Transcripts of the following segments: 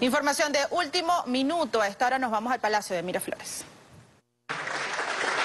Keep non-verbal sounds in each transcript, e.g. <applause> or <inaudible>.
Información de último minuto. A esta hora nos vamos al Palacio de Miraflores.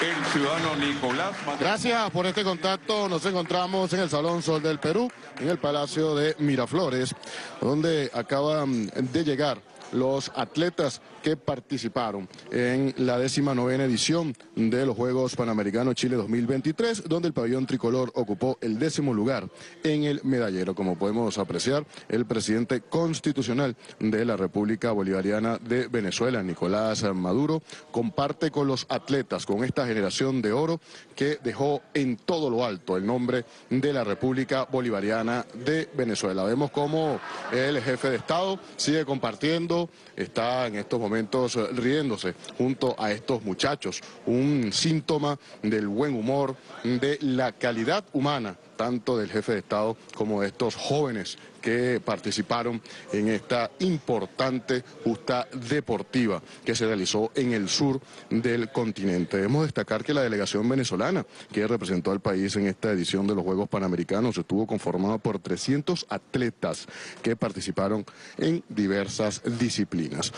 El ciudadano Nicolás. Gracias por este contacto. Nos encontramos en el Salón Sol del Perú, en el Palacio de Miraflores, donde acaban de llegar los atletas que participaron en la décima novena edición de los Juegos Panamericanos Chile 2023, donde el pabellón tricolor ocupó el décimo lugar en el medallero. Como podemos apreciar, el presidente constitucional de la República Bolivariana de Venezuela, Nicolás Maduro, comparte con los atletas, con esta generación de oro que dejó en todo lo alto el nombre de la República Bolivariana de Venezuela. Vemos cómo el jefe de Estado sigue compartiendo, está en estos momentos eh, riéndose junto a estos muchachos, un síntoma del buen humor, de la calidad humana tanto del jefe de Estado como de estos jóvenes que participaron en esta importante justa deportiva que se realizó en el sur del continente. Debemos destacar que la delegación venezolana que representó al país en esta edición de los Juegos Panamericanos estuvo conformada por 300 atletas que participaron en diversas disciplinas.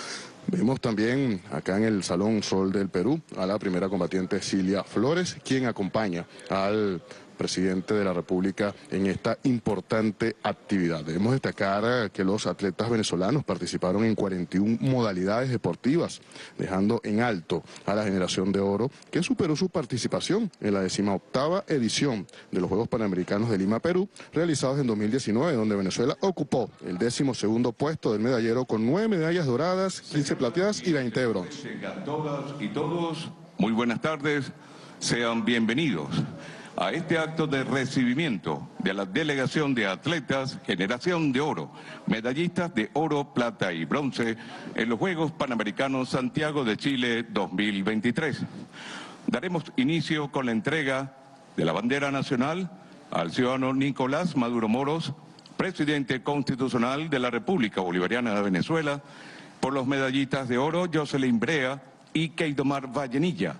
Vemos también acá en el Salón Sol del Perú a la primera combatiente Cilia Flores, quien acompaña al presidente de la República en esta importante actividad. Debemos destacar eh, que los atletas venezolanos participaron en 41 modalidades deportivas, dejando en alto a la generación de oro que superó su participación en la decimoctava edición de los Juegos Panamericanos de Lima, Perú, realizados en 2019, donde Venezuela ocupó el décimo segundo puesto del medallero con nueve medallas doradas, 15 plateadas y 20 de bronce. Muy buenas tardes, sean bienvenidos a este acto de recibimiento de la delegación de atletas Generación de Oro, medallistas de oro, plata y bronce en los Juegos Panamericanos Santiago de Chile 2023. Daremos inicio con la entrega de la bandera nacional al ciudadano Nicolás Maduro Moros, presidente constitucional de la República Bolivariana de Venezuela, por los medallistas de oro Jocelyn Brea y Keidomar Vallenilla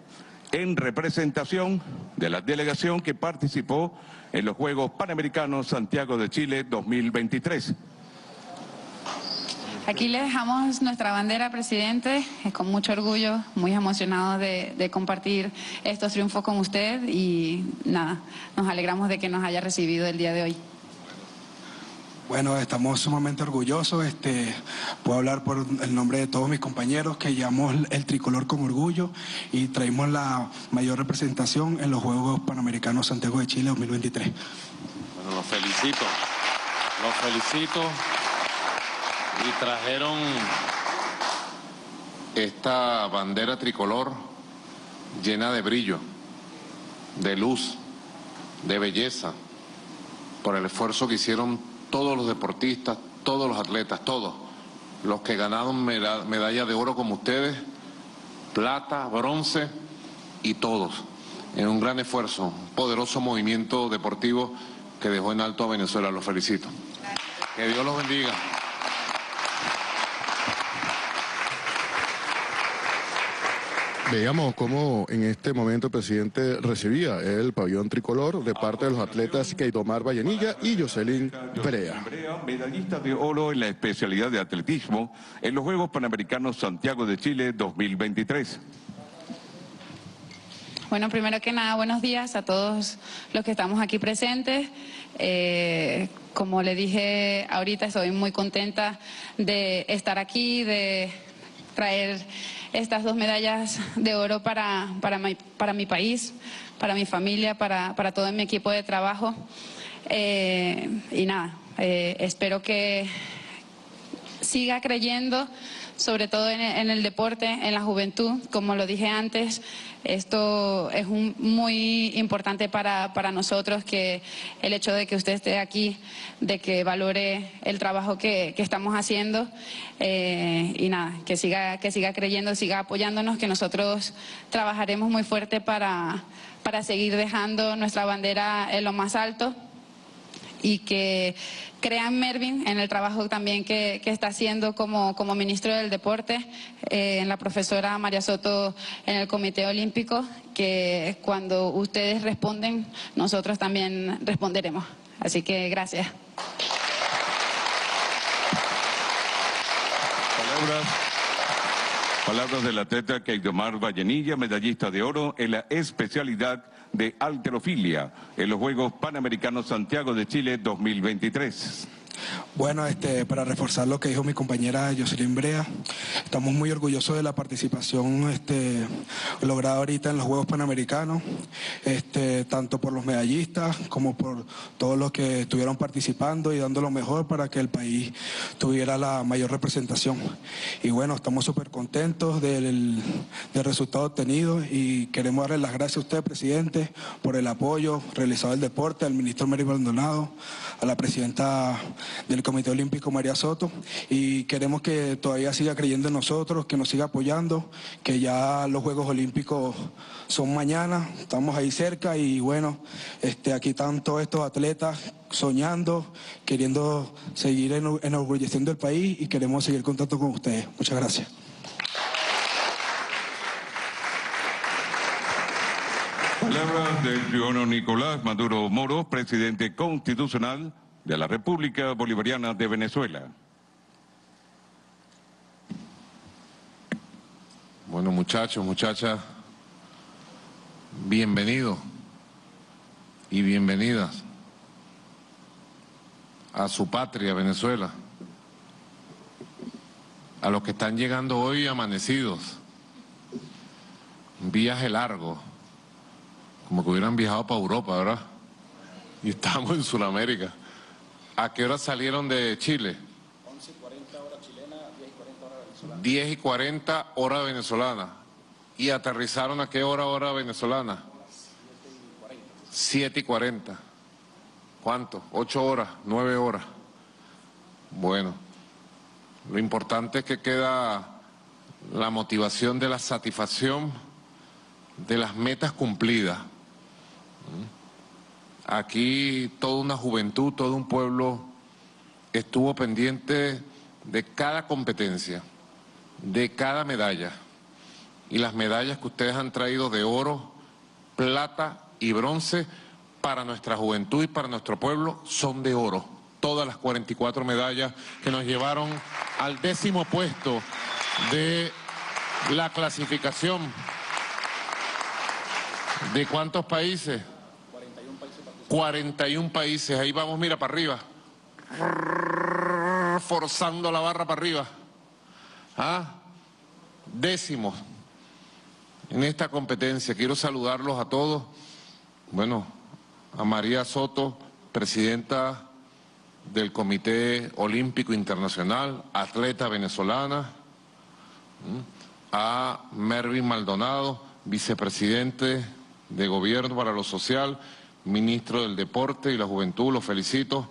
en representación de la delegación que participó en los Juegos Panamericanos Santiago de Chile 2023. Aquí le dejamos nuestra bandera, presidente, con mucho orgullo, muy emocionado de, de, compartir estos triunfos con usted y nada, nos alegramos de que nos haya recibido el día de hoy. Bueno, estamos sumamente orgullosos. Este, puedo hablar por el nombre de todos mis compañeros que llevamos el tricolor con orgullo y traemos la mayor representación en los Juegos Panamericanos Santiago de Chile 2023. Bueno, los felicito, los felicito y trajeron esta bandera tricolor llena de brillo, de luz, de belleza, por el esfuerzo que hicieron todos los deportistas, todos los atletas, todos, los que ganaron medalla de oro como ustedes, plata, bronce y todos, en un gran esfuerzo, un poderoso movimiento deportivo que dejó en alto a Venezuela. Los felicito. Que Dios los bendiga. Veíamos cómo en este momento el presidente recibía el pabellón tricolor de parte de los atletas Keitomar Vallenilla y Jocelyn Brea. Medallista de oro en la especialidad de atletismo en los Juegos Panamericanos Santiago de Chile 2023. Bueno, primero que nada, buenos días a todos los que estamos aquí presentes. Eh, como le dije ahorita, estoy muy contenta de estar aquí, de traer estas dos medallas de oro para, para, mi, para mi país, para mi familia, para, para todo mi equipo de trabajo. Eh, y nada, eh, espero que siga creyendo sobre todo en, el deporte, en la juventud. Como lo dije antes, esto es muy importante para, nosotros, que el hecho de que usted esté aquí, de que valore el trabajo que, estamos haciendo eh, y nada, que siga, que siga creyendo, siga apoyándonos, que nosotros trabajaremos muy fuerte para, para seguir dejando nuestra bandera en lo más alto y que crean Mervin en el trabajo también que, está haciendo como, como, ministro del Deporte, eh, en la profesora María Soto en el Comité Olímpico, que cuando ustedes responden, nosotros también responderemos. Así que gracias. Palabras, palabras del atleta Keidomar Vallenilla, medallista de oro en la especialidad de alterofilia en los Juegos Panamericanos Santiago de Chile 2023. Bueno, este, para reforzar lo que dijo mi compañera Jocelyn Brea, estamos muy orgullosos de la participación este, lograda ahorita en los Juegos Panamericanos, este, tanto por los medallistas como por todos los que estuvieron participando y dando lo mejor para que el país tuviera la mayor representación. Y bueno, estamos súper contentos del, del resultado obtenido y queremos darle las gracias a usted, presidente, por el apoyo realizado al deporte, al ministro Mary Maldonado, a la presidenta del Comité Olímpico María Soto y queremos que todavía siga creyendo en nosotros, que nos siga apoyando, que ya los Juegos Olímpicos son mañana, estamos ahí cerca y bueno, este, aquí están todos estos atletas soñando, queriendo seguir enorgulleciendo el país y queremos seguir contacto con ustedes. Muchas gracias. Palabras del ciudadano Nicolás Maduro Moro, presidente constitucional de la República Bolivariana de Venezuela. Bueno, muchachos, muchachas, bienvenidos y bienvenidas a su patria, Venezuela. A los que están llegando hoy amanecidos, un viaje largo, como que hubieran viajado para Europa, ¿verdad? Y estamos en Sudamérica. ¿A qué hora salieron de Chile? 11 y 40 hora chilena, 10 y 40 hora venezolana. 10 y 40 hora venezolana. ¿Y aterrizaron a qué hora hora venezolana? 7 y 40. ¿Cuánto? 8 horas, 9 horas. Bueno, lo importante es que queda la motivación de la satisfacción de las metas cumplidas. Aquí toda una juventud, todo un pueblo estuvo pendiente de cada competencia, de cada medalla. Y las medallas que ustedes han traído de oro, plata y bronce para nuestra juventud y para nuestro pueblo son de oro. Todas las 44 medallas que nos llevaron al décimo puesto de la clasificación. ¿De cuántos países? 41 países, ahí vamos, mira, para arriba. Forzando la barra para arriba. ¿Ah? Décimos en esta competencia. Quiero saludarlos a todos. Bueno, a María Soto, presidenta del Comité Olímpico Internacional, atleta venezolana. A Mervin Maldonado, vicepresidente de Gobierno para lo Social ministro del Deporte y la Juventud, los felicito,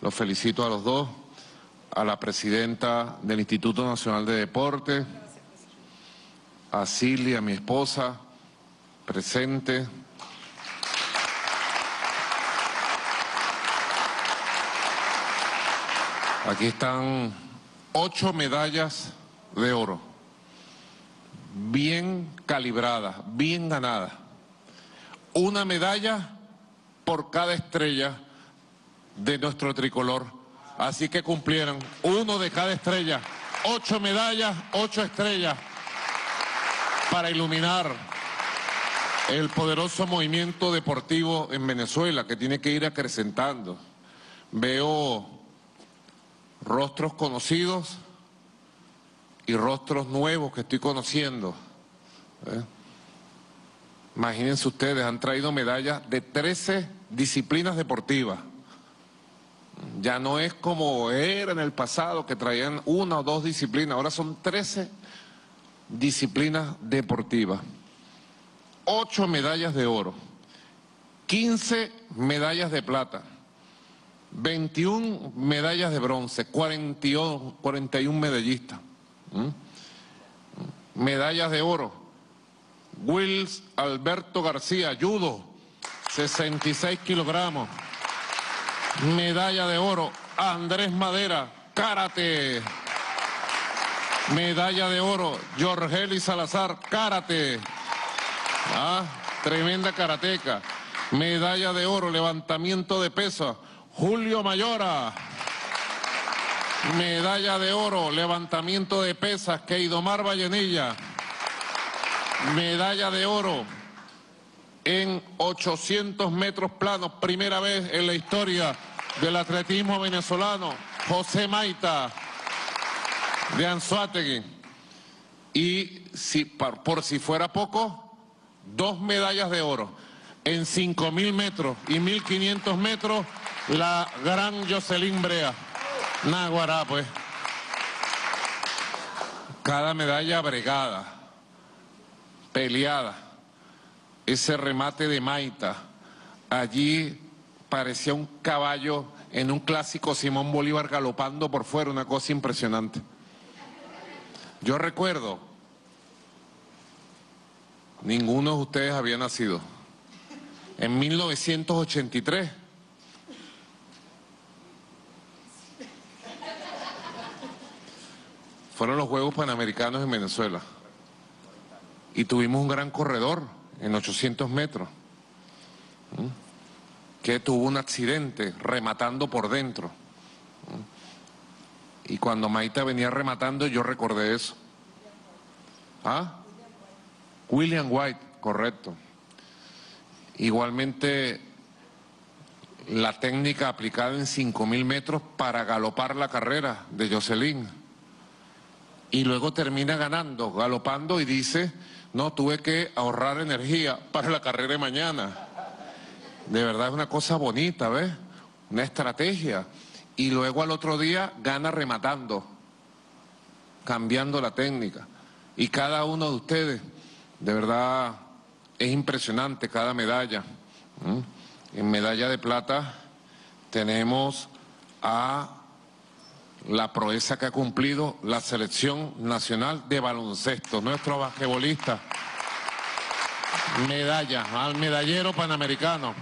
los felicito a los dos, a la presidenta del Instituto Nacional de Deporte, a Silvia, mi esposa, presente. Aquí están ocho medallas de oro, bien calibradas, bien ganadas. Una medalla por cada estrella de nuestro tricolor. Así que cumplieron uno de cada estrella, ocho medallas, ocho estrellas, para iluminar el poderoso movimiento deportivo en Venezuela que tiene que ir acrecentando. Veo rostros conocidos y rostros nuevos que estoy conociendo. ¿eh? Imagínense ustedes, han traído medallas de 13 disciplinas deportivas. Ya no es como era en el pasado, que traían una o dos disciplinas, ahora son 13 disciplinas deportivas. Ocho medallas de oro, 15 medallas de plata, 21 medallas de bronce, 41, 41 medallistas. Medallas de oro, Wills Alberto García, judo, 66 kilogramos. Medalla de oro, Andrés Madera, karate. Medalla de oro, Jorgeli Salazar, karate. Ah, tremenda karateca. Medalla de oro, levantamiento de peso, Julio Mayora. Medalla de oro, levantamiento de pesas, Keidomar Vallenilla. Medalla de oro en 800 metros planos, primera vez en la historia del atletismo venezolano, José Maita de Anzuategui. Y si, por, por si fuera poco, dos medallas de oro en 5.000 metros y 1.500 metros, la gran Jocelyn Brea. Naguará, pues. Cada medalla bregada, peleada. Ese remate de Maita, allí parecía un caballo en un clásico Simón Bolívar galopando por fuera, una cosa impresionante. Yo recuerdo, ninguno de ustedes había nacido. En 1983 fueron los Juegos Panamericanos en Venezuela y tuvimos un gran corredor en 800 metros que tuvo un accidente rematando por dentro. Y cuando Maita venía rematando yo recordé eso. ¿Ah? William White, correcto. Igualmente la técnica aplicada en 5.000 metros para galopar la carrera de Jocelyn. Y luego termina ganando, galopando y dice, no, tuve que ahorrar energía para la carrera de mañana. De verdad es una cosa bonita, ¿ves? Una estrategia. Y luego al otro día gana rematando, cambiando la técnica. Y cada uno de ustedes, de verdad, es impresionante cada medalla. En medalla de plata tenemos a la proeza que ha cumplido la selección nacional de baloncesto, nuestro basquetbolista. Medalla al medallero panamericano.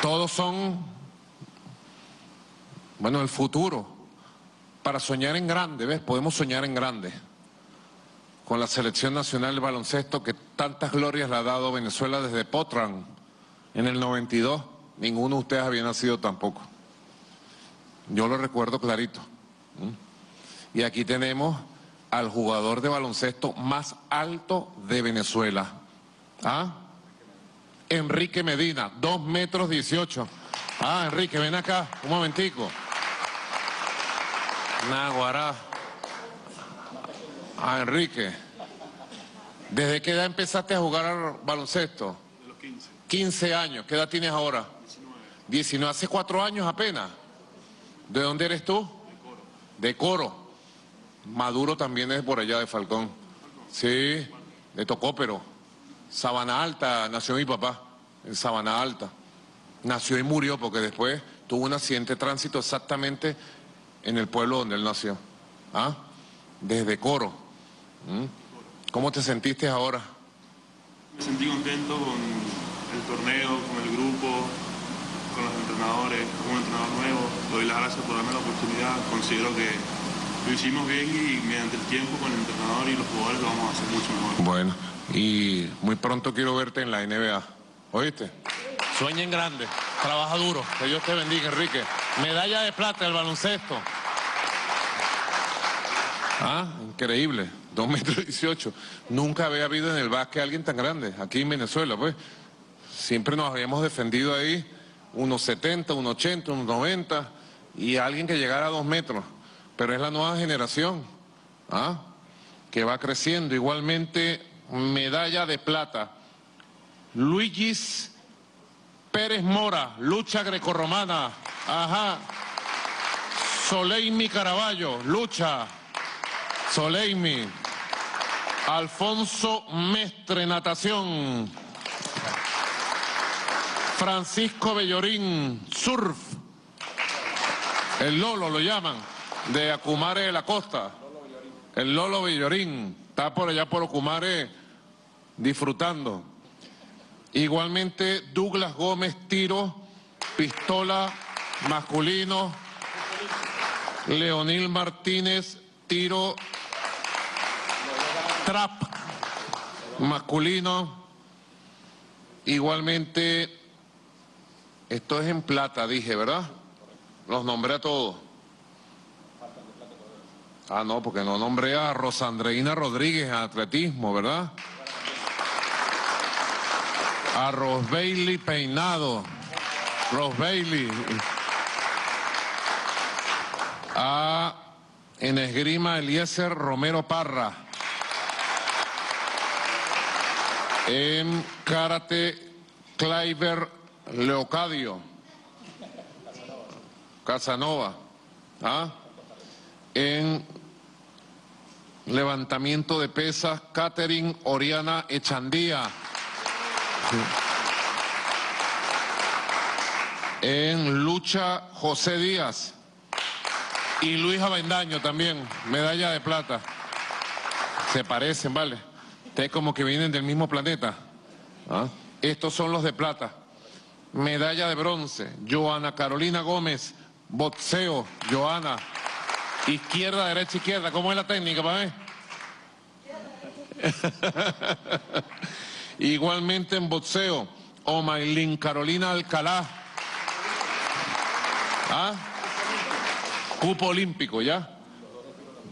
Todos son, bueno, el futuro. Para soñar en grande, ¿ves? Podemos soñar en grande. Con la selección nacional de baloncesto que tantas glorias le ha dado Venezuela desde Potran en el 92. Ninguno de ustedes había nacido tampoco. Yo lo recuerdo clarito. Y aquí tenemos al jugador de baloncesto más alto de Venezuela. ¿Ah? Enrique Medina, 2 metros 18. Ah, Enrique, ven acá, un momentico. Naguará. Ah, Enrique. ¿Desde qué edad empezaste a jugar baloncesto? De los 15. 15 años. ¿Qué edad tienes ahora? 19. 19. Hace cuatro años apenas. ¿De dónde eres tú? De Coro. De Coro. Maduro también es por allá de Falcón. Sí, de Tocópero. Sabana Alta nació mi papá, en Sabana Alta. Nació y murió porque después tuvo un accidente de tránsito exactamente en el pueblo donde él nació. ¿Ah? Desde Coro. ¿Mm? ¿Cómo te sentiste ahora? Me sentí contento con el torneo, con el grupo, con los entrenadores, con un entrenador nuevo. Doy las gracias por darme la oportunidad. Considero que lo hicimos bien y mediante el tiempo con el entrenador y los jugadores lo vamos a hacer mucho mejor. Bueno, y muy pronto quiero verte en la NBA. ¿Oíste? Sueña en grande, trabaja duro. Que Dios te bendiga, Enrique. Medalla de plata del baloncesto. Ah, increíble. 2 metros 18. Nunca había habido en el básquet alguien tan grande, aquí en Venezuela, pues. Siempre nos habíamos defendido ahí unos 70, unos 80, unos 90 y alguien que llegara a dos metros. Pero es la nueva generación ¿ah? que va creciendo. Igualmente, medalla de plata. Luigis Pérez Mora, lucha grecorromana. Ajá. Soleimi Caraballo, lucha. Soleimi. Alfonso Mestre, natación. Francisco Bellorín, surf. El Lolo lo llaman, de Acumare de la Costa. El Lolo Bellorín, está por allá por Ocumare disfrutando. Igualmente Douglas Gómez, tiro, pistola masculino. Leonil Martínez, tiro, trap masculino. Igualmente esto es en plata, dije, ¿verdad? Los nombré a todos. Ah, no, porque no nombré a Rosandreina Rodríguez en atletismo, ¿verdad? A Ros Bailey Peinado. Ros Bailey. A en esgrima Eliezer Romero Parra. En karate Cliver Leocadio. Casanova. ¿Ah? En levantamiento de pesas Catherine Oriana Echandía. En lucha José Díaz. Y Luis Avendaño también, medalla de plata. Se parecen, ¿vale? Ustedes como que vienen del mismo planeta. ¿Ah? Estos son los de plata. Medalla de bronce, Joana Carolina Gómez, boxeo, Joana. Izquierda, derecha, izquierda. ¿Cómo es la técnica, para? <laughs> Igualmente en boxeo, Omailín Carolina Alcalá. ¿Ah? Cupo olímpico, ¿ya?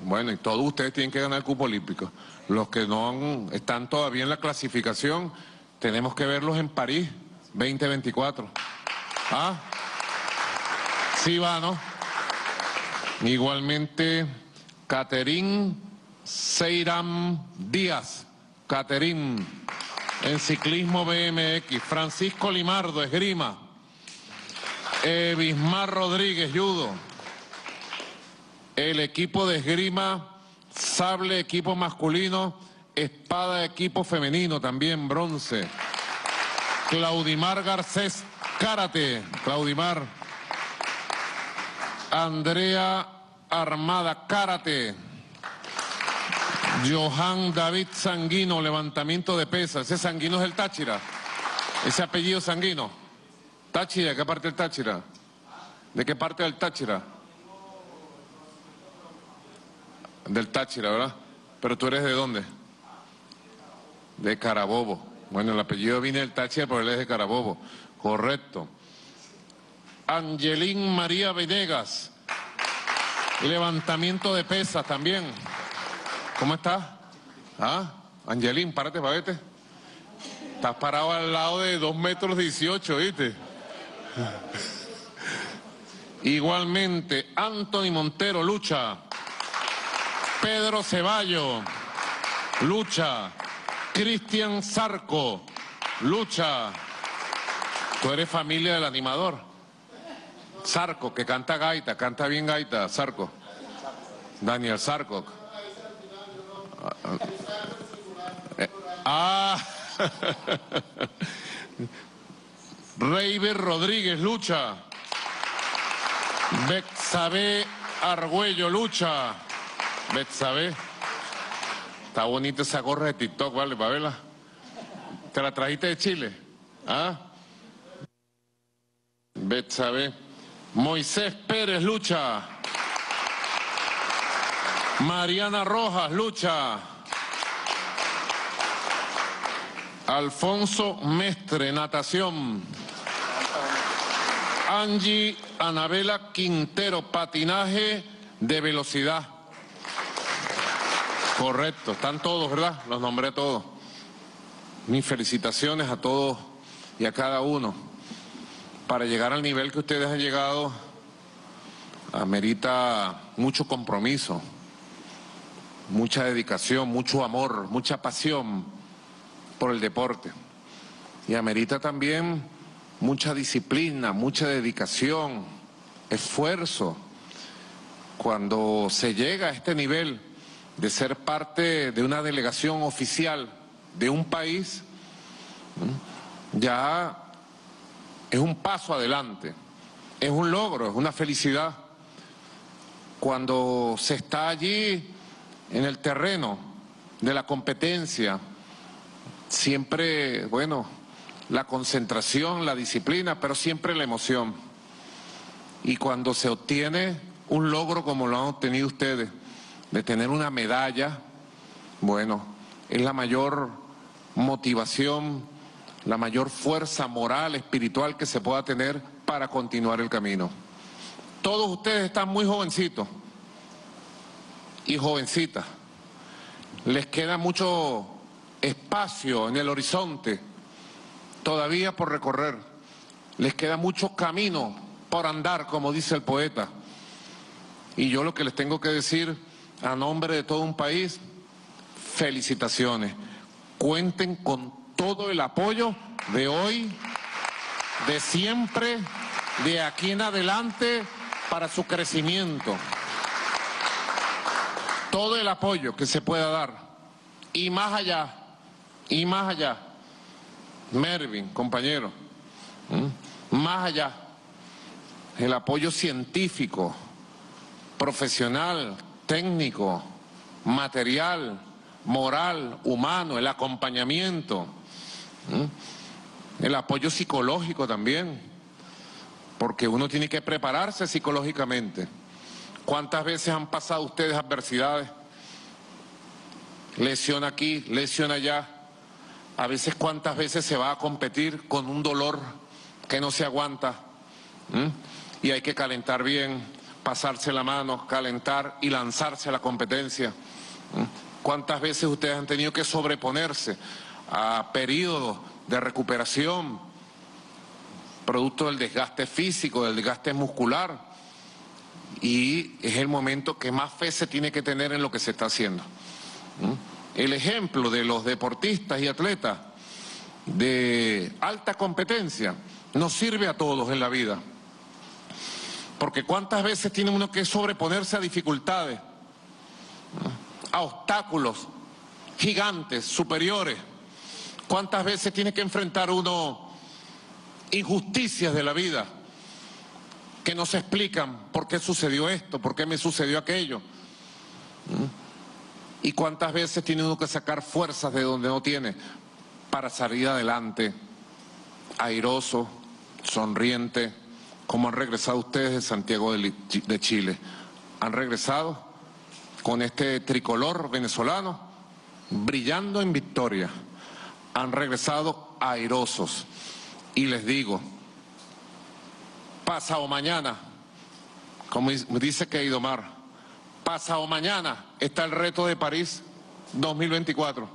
Bueno, y todos ustedes tienen que ganar el cupo olímpico. Los que no han- están todavía en la clasificación, tenemos que verlos en París 2024. ¿Ah? Sí va, ¿no? Igualmente, Caterín Seiram Díaz. Caterín, en ciclismo BMX. Francisco Limardo, esgrima. Bismar Rodríguez, judo. El equipo de esgrima, sable equipo masculino, espada equipo femenino también, bronce. Claudimar Garcés, karate. Claudimar. Andrea Armada, karate. Johan David Sanguino, levantamiento de pesas. Ese Sanguino es el Táchira. Ese apellido Sanguino. Táchira, ¿de qué parte del Táchira? ¿De qué parte del Táchira? Del Táchira, ¿verdad? Pero tú eres de dónde? De Carabobo. Bueno, el apellido viene del Táchira, pero él es de Carabobo. Correcto. Angelín María Venegas. Levantamiento de pesas también. ¿Cómo estás? ¿Ah? Angelín, párate, párate. Estás parado al lado de 2 metros 18, ¿viste? Igualmente, Anthony Montero, lucha. Pedro Ceballo, lucha. Cristian Zarco, lucha. Tú eres familia del animador. Zarco, que canta gaita, canta bien gaita, Zarco. Daniel Zarco. Ah. <laughs> Reiber Rodríguez, lucha. Betsabe Argüello, lucha. Betsabe. Está bonita esa gorra de TikTok, ¿vale? Para verla. ¿Te la trajiste de Chile? ¿Ah? Betsabe. Moisés Pérez, lucha. Mariana Rojas, lucha. Alfonso Mestre, natación. Angie Anabela Quintero, patinaje de velocidad. Correcto, están todos, ¿verdad? Los nombré todos. Mis felicitaciones a todos y a cada uno. Para llegar al nivel que ustedes han llegado, amerita mucho compromiso, mucha dedicación, mucho amor, mucha pasión por el deporte. Y amerita también mucha disciplina, mucha dedicación, esfuerzo. Cuando se llega a este nivel de ser parte de una delegación oficial de un país, ya es un paso adelante, es un logro, es una felicidad. Cuando se está allí en el terreno de la competencia, siempre, bueno, la concentración, la disciplina, pero siempre la emoción. Y cuando se obtiene un logro como lo han obtenido ustedes, de tener una medalla, bueno, es la mayor motivación, la mayor fuerza moral, espiritual que se pueda tener para continuar el camino. Todos ustedes están muy jovencitos y jovencitas. Les queda mucho espacio en el horizonte todavía por recorrer. Les queda mucho camino por andar, como dice el poeta. Y yo lo que les tengo que decir a nombre de todo un país, felicitaciones. Cuenten con todo el apoyo de hoy, de siempre, de aquí en adelante, para su crecimiento. Todo el apoyo que se pueda dar. Y más allá, y más allá. Mervin, compañero, más allá. El apoyo científico, profesional, técnico, material, moral, humano, el acompañamiento, el apoyo psicológico también, porque uno tiene que prepararse psicológicamente. ¿Cuántas veces han pasado ustedes adversidades? Lesión aquí, lesión allá. A veces cuántas veces se va a competir con un dolor que no se aguanta. Y hay que calentar bien, pasarse la mano, calentar y lanzarse a la competencia. ¿Cuántas veces ustedes han tenido que sobreponerse a periodos de recuperación, producto del desgaste físico, del desgaste muscular? Y es el momento que más fe se tiene que tener en lo que se está haciendo. El ejemplo de los deportistas y atletas de alta competencia nos sirve a todos en la vida. Porque cuántas veces tiene uno que sobreponerse a dificultades, a obstáculos gigantes, superiores. Cuántas veces tiene que enfrentar uno injusticias de la vida que no se explican por qué sucedió esto, por qué me sucedió aquello. ¿Y cuántas veces tiene uno que sacar fuerzas de donde no tiene para salir adelante, airoso, sonriente, como han regresado ustedes de Santiago de Chile? Han regresado con este tricolor venezolano brillando en victoria. Han regresado airosos. Y les digo, pasado mañana, como dice Mar, pasado mañana está el reto de París 2024.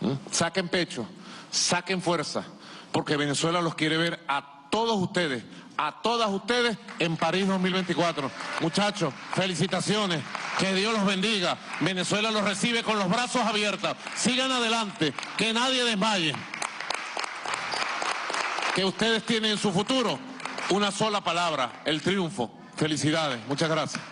¿Mm? Saquen pecho, saquen fuerza, porque Venezuela los quiere ver a todos ustedes, a todas ustedes en París 2024. Muchachos, felicitaciones, que Dios los bendiga. Venezuela los recibe con los brazos abiertos. Sigan adelante, que nadie desmaye. Que ustedes tienen en su futuro una sola palabra, el triunfo. Felicidades, muchas gracias.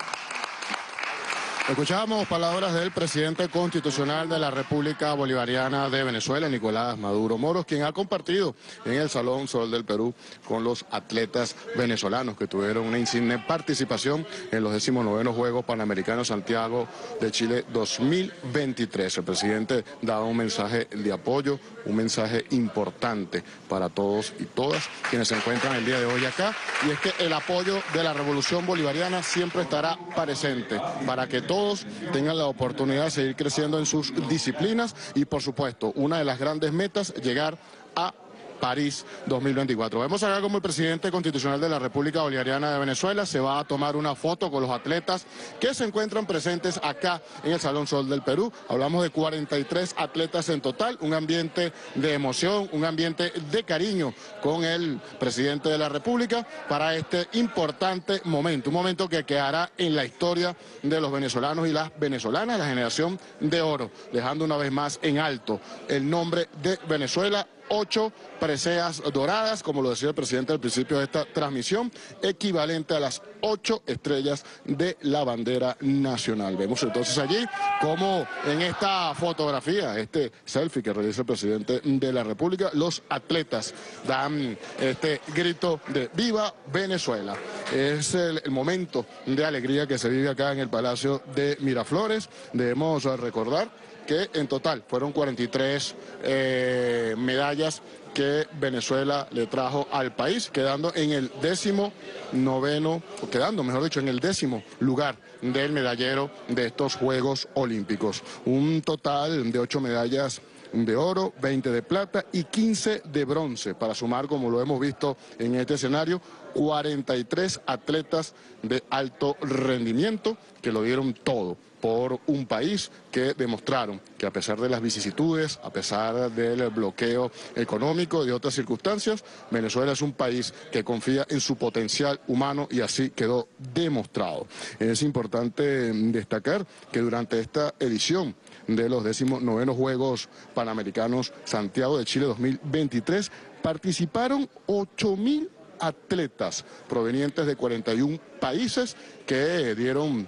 Escuchamos palabras del presidente constitucional de la República Bolivariana de Venezuela, Nicolás Maduro Moros, quien ha compartido en el Salón Sol del Perú con los atletas venezolanos que tuvieron una insigne participación en los 19 Juegos Panamericanos Santiago de Chile 2023. El presidente daba un mensaje de apoyo, un mensaje importante para todos y todas quienes se encuentran el día de hoy acá, y es que el apoyo de la Revolución Bolivariana siempre estará presente para que todos tengan la oportunidad de seguir creciendo en sus disciplinas. Y por supuesto una de las grandes metas llegar a París 2024. Vemos acá como el presidente constitucional de la República Bolivariana de Venezuela se va a tomar una foto con los atletas que se encuentran presentes acá en el Salón Sol del Perú. Hablamos de 43 atletas en total, un ambiente de emoción, un ambiente de cariño con el presidente de la República para este importante momento, un momento que quedará en la historia de los venezolanos y las venezolanas, la generación de oro, dejando una vez más en alto el nombre de Venezuela ocho preseas doradas, como lo decía el presidente al principio de esta transmisión, equivalente a las ocho estrellas de la bandera nacional. Vemos entonces allí como en esta fotografía, este selfie que realiza el presidente de la República, los atletas dan este grito de ¡Viva Venezuela! Es el, momento de alegría que se vive acá en el Palacio de Miraflores. Debemos recordar que en total fueron 43 eh, medallas que Venezuela le trajo al país, quedando en el décimo noveno, quedando, mejor dicho, en el décimo lugar del medallero de estos Juegos Olímpicos. Un total de ocho medallas de oro, 20 de plata y 15 de bronce, para sumar, como lo hemos visto en este escenario, 43 atletas de alto rendimiento que lo dieron todo por un país que demostraron que a pesar de las vicisitudes, a pesar del bloqueo económico y de otras circunstancias, Venezuela es un país que confía en su potencial humano y así quedó demostrado. Es importante destacar que durante esta edición de los 19 Juegos Panamericanos Santiago de Chile 2023 participaron 8.000 atletas provenientes de 41 países que dieron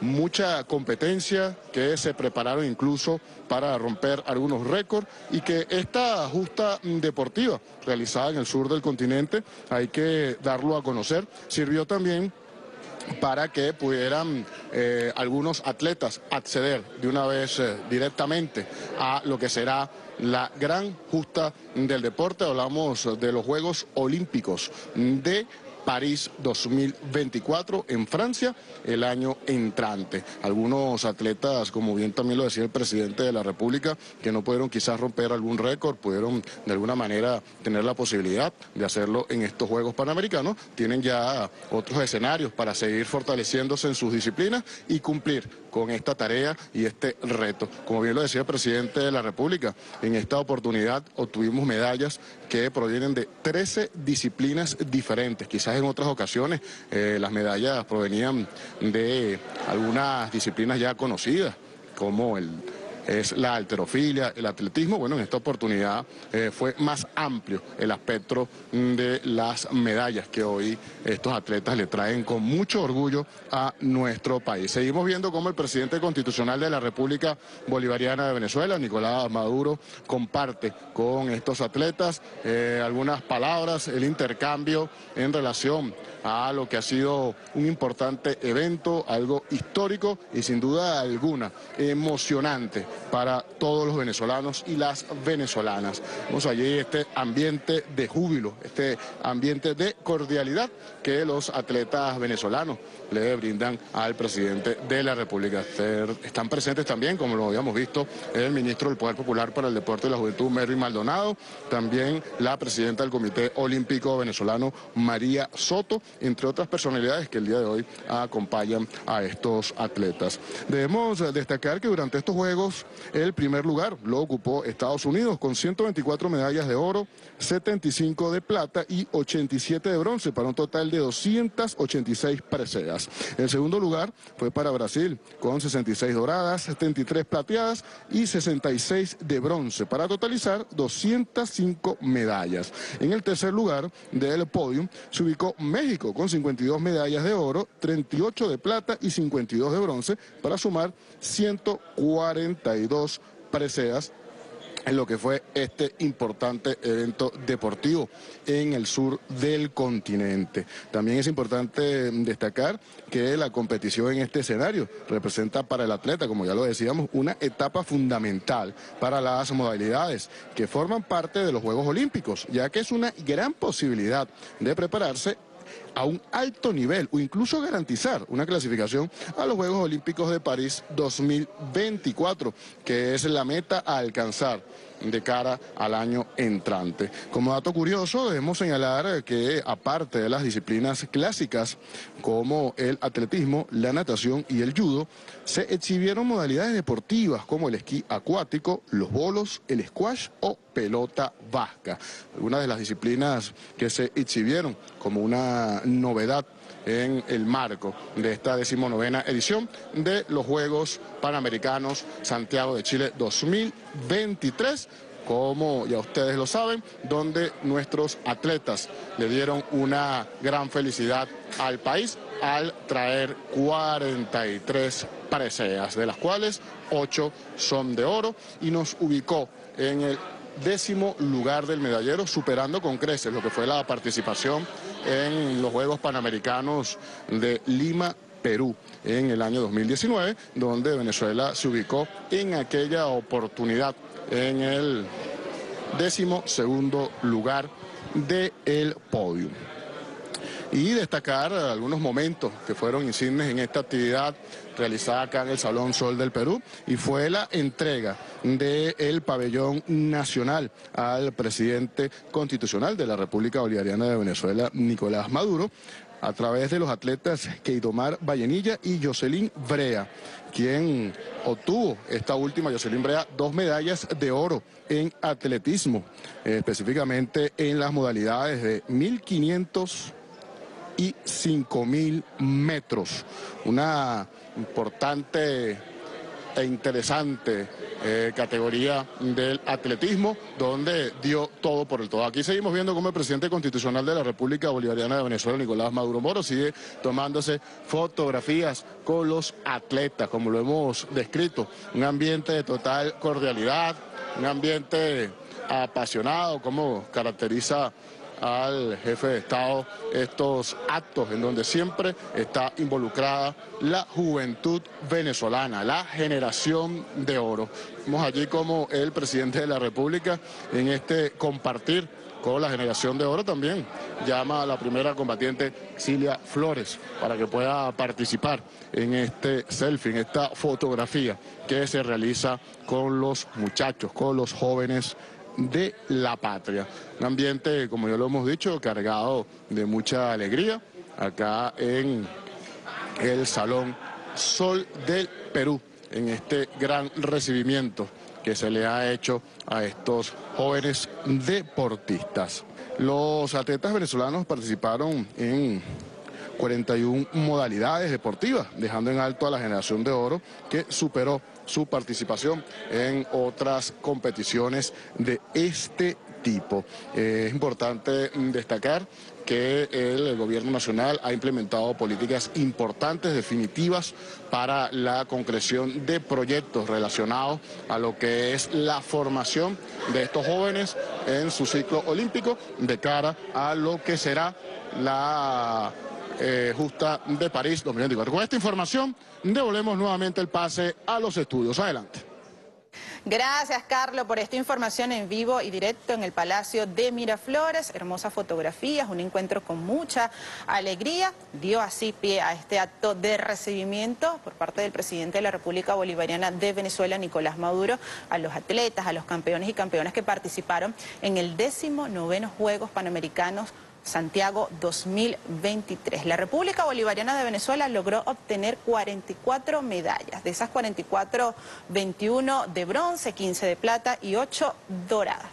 mucha competencia, que se prepararon incluso para romper algunos récords y que esta justa deportiva realizada en el sur del continente, hay que darlo a conocer, sirvió también para que pudieran eh, algunos atletas acceder de una vez eh, directamente a lo que será la gran justa del deporte. Hablamos de los Juegos Olímpicos de París 2024 en Francia el año entrante. Algunos atletas, como bien también lo decía el presidente de la República, que no pudieron quizás romper algún récord, pudieron de alguna manera tener la posibilidad de hacerlo en estos Juegos Panamericanos, tienen ya otros escenarios para seguir fortaleciéndose en sus disciplinas y cumplir con esta tarea y este reto. Como bien lo decía el presidente de la República, en esta oportunidad obtuvimos medallas que provienen de 13 disciplinas diferentes, quizás en otras ocasiones eh, las medallas provenían de algunas disciplinas ya conocidas, como el es la alterofilia, el atletismo. Bueno, en esta oportunidad eh, fue más amplio el aspecto de las medallas que hoy estos atletas le traen con mucho orgullo a nuestro país. Seguimos viendo cómo el presidente constitucional de la República Bolivariana de Venezuela, Nicolás Maduro, comparte con estos atletas eh, algunas palabras, el intercambio en relación a lo que ha sido un importante evento, algo histórico y sin duda alguna emocionante para todos los venezolanos y las venezolanas. Vemos allí este ambiente de júbilo, este ambiente de cordialidad que los atletas venezolanos le brindan al presidente de la República. Están presentes también, como lo habíamos visto, el ministro del Poder Popular para el Deporte y la Juventud, Merry Maldonado, también la presidenta del Comité Olímpico Venezolano, María Soto, entre otras personalidades que el día de hoy acompañan a estos atletas. Debemos destacar que durante estos Juegos el primer lugar lo ocupó Estados Unidos con 124 medallas de oro, 75 de plata y 87 de bronce para un total de 286 preseas. El segundo lugar fue para Brasil con 66 doradas, 73 plateadas y 66 de bronce para totalizar 205 medallas. En el tercer lugar del podium se ubicó México con 52 medallas de oro, 38 de plata y 52 de bronce para sumar 142 preseas en lo que fue este importante evento deportivo en el sur del continente. También es importante destacar que la competición en este escenario representa para el atleta, como ya lo decíamos, una etapa fundamental para las modalidades que forman parte de los Juegos Olímpicos, ya que es una gran posibilidad de prepararse a un alto nivel o incluso garantizar una clasificación a los Juegos Olímpicos de París 2024, que es la meta a alcanzar de cara al año entrante. Como dato curioso, debemos señalar que aparte de las disciplinas clásicas como el atletismo, la natación y el judo, se exhibieron modalidades deportivas como el esquí acuático, los bolos, el squash o pelota vasca. Algunas de las disciplinas que se exhibieron como una novedad en el marco de esta decimonovena edición de los Juegos Panamericanos Santiago de Chile 2023 como ya ustedes lo saben, donde nuestros atletas le dieron una gran felicidad al país al traer 43 preseas, de las cuales 8 son de oro y nos ubicó en el décimo lugar del medallero, superando con creces lo que fue la participación en los Juegos Panamericanos de Lima, Perú en el año 2019, donde Venezuela se ubicó en aquella oportunidad en el décimo segundo lugar del podio. Y destacar algunos momentos que fueron insignes en esta actividad realizada acá en el Salón Sol del Perú y fue la entrega del pabellón nacional al presidente constitucional de la República Bolivariana de Venezuela, Nicolás Maduro, a través de los atletas Keidomar Vallenilla y Jocelyn Brea, quien obtuvo esta última, Jocelyn Brea, dos medallas de oro en atletismo, específicamente en las modalidades de 1500 y 5000 metros. Una importante e interesante eh, categoría del atletismo, donde dio todo por el todo. Aquí seguimos viendo cómo el presidente constitucional de la República Bolivariana de Venezuela, Nicolás Maduro Moro, sigue tomándose fotografías con los atletas, como lo hemos descrito. Un ambiente de total cordialidad, un ambiente apasionado, como caracteriza al jefe de Estado estos actos en donde siempre está involucrada la juventud venezolana, la generación de oro. Vemos allí como el presidente de la República en este compartir con la generación de oro también llama a la primera combatiente Cilia Flores para que pueda participar en este selfie, en esta fotografía que se realiza con los muchachos, con los jóvenes de la patria. Un ambiente, como ya lo hemos dicho, cargado de mucha alegría acá en el Salón Sol del Perú, en este gran recibimiento que se le ha hecho a estos jóvenes deportistas. Los atletas venezolanos participaron en 41 modalidades deportivas, dejando en alto a la generación de oro que superó su participación en otras competiciones de este tipo. Eh, es importante destacar que el gobierno nacional ha implementado políticas importantes, definitivas, para la concreción de proyectos relacionados a lo que es la formación de estos jóvenes en su ciclo olímpico de cara a lo que será la eh, justa de París 2024. Con esta información devolvemos nuevamente el pase a los estudios. Adelante. Gracias, Carlos, por esta información en vivo y directo en el Palacio de Miraflores. Hermosas fotografías, un encuentro con mucha alegría. Dio así pie a este acto de recibimiento por parte del presidente de la República Bolivariana de Venezuela, Nicolás Maduro, a los atletas, a los campeones y campeonas que participaron en el décimo noveno Juegos Panamericanos Santiago 2023. La República Bolivariana de Venezuela logró obtener 44 medallas. De esas 44, 21 de bronce, 15 de plata y 8 doradas.